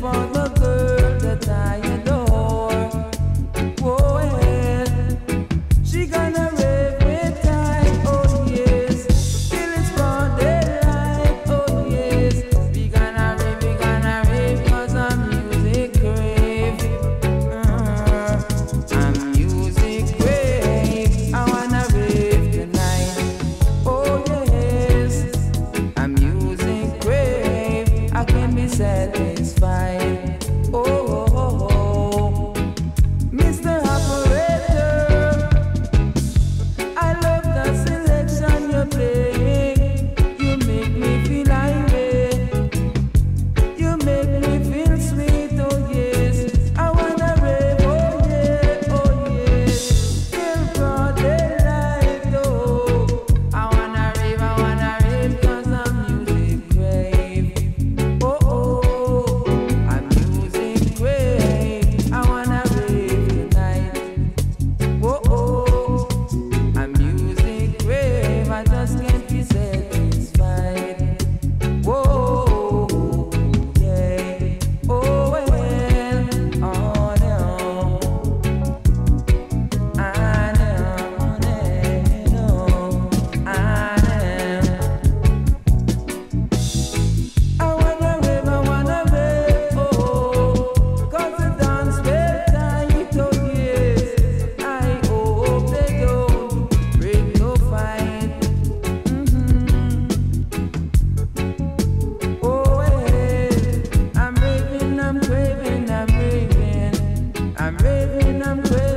for the I'm living, I'm living.